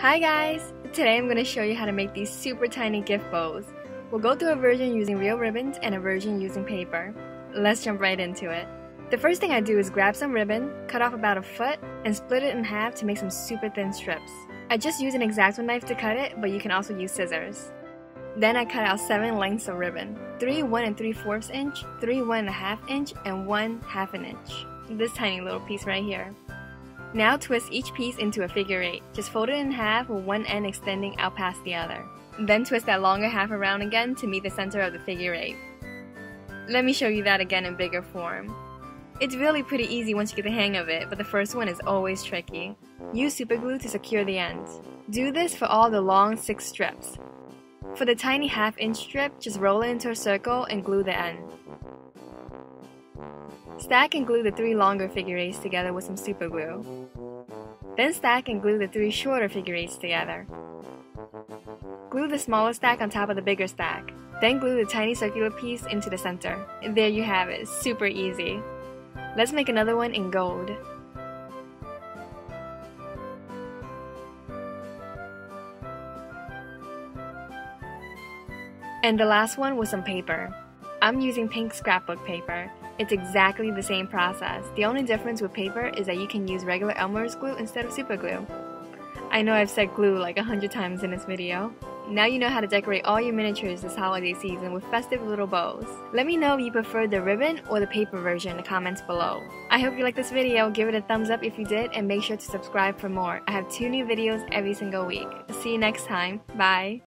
Hi guys! Today I'm going to show you how to make these super tiny gift bows. We'll go through a version using real ribbons and a version using paper. Let's jump right into it. The first thing I do is grab some ribbon, cut off about a foot, and split it in half to make some super thin strips. I just use an X-Acto knife to cut it, but you can also use scissors. Then I cut out 7 lengths of ribbon, 3 1 and 3 fourths inch, 3 1 and a half inch, and 1 half an inch. This tiny little piece right here. Now twist each piece into a figure eight. Just fold it in half with one end extending out past the other. Then twist that longer half around again to meet the center of the figure eight. Let me show you that again in bigger form. It's really pretty easy once you get the hang of it, but the first one is always tricky. Use superglue to secure the ends. Do this for all the long six strips. For the tiny half inch strip, just roll it into a circle and glue the end. Stack and glue the three longer figure eights together with some super glue. Then stack and glue the three shorter figure eights together. Glue the smaller stack on top of the bigger stack. Then glue the tiny circular piece into the center. There you have it, super easy. Let's make another one in gold. And the last one was some paper. I'm using pink scrapbook paper. It's exactly the same process. The only difference with paper is that you can use regular Elmer's glue instead of super glue. I know I've said glue like a hundred times in this video. Now you know how to decorate all your miniatures this holiday season with festive little bows. Let me know if you prefer the ribbon or the paper version in the comments below. I hope you liked this video, give it a thumbs up if you did, and make sure to subscribe for more. I have two new videos every single week. See you next time. Bye!